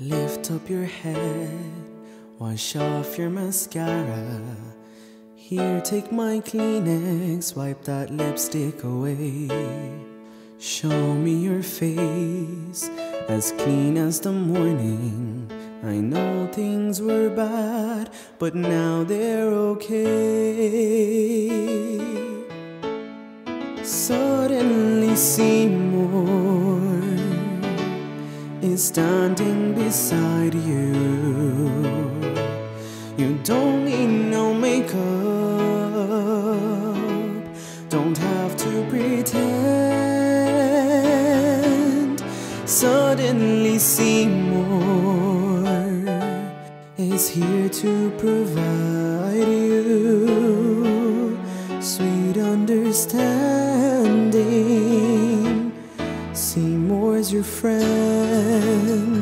Lift up your head, wash off your mascara. Here, take my Kleenex, wipe that lipstick away. Show me your face, as clean as the morning. I know things were bad, but now they're okay. Suddenly, Seymour is standing beside you. You don't need no makeup, don't have to pretend. Suddenly, Seymour is here to provide you sweet understanding. Seymour's your friend.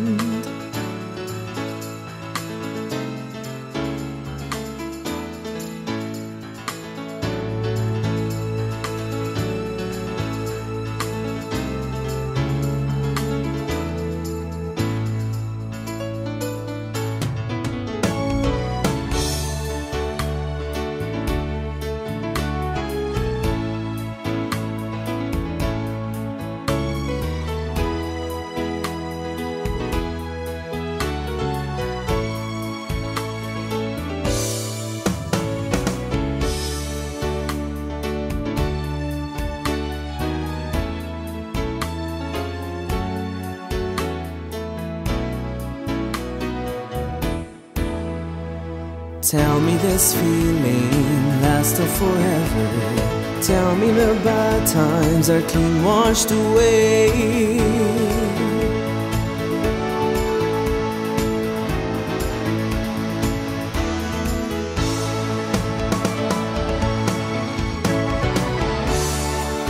Tell me this feeling lasted forever. Tell me the bad times are clean washed away.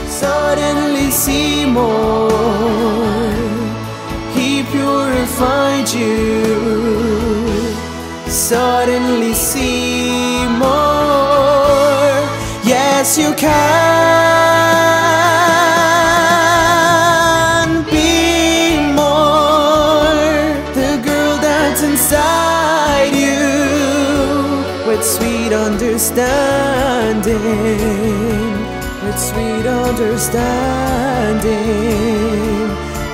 Suddenly, Seymour, he purified you suddenly see more. Yes, you can be more. The girl that's inside you with sweet understanding. With sweet understanding.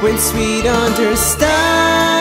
With sweet understanding.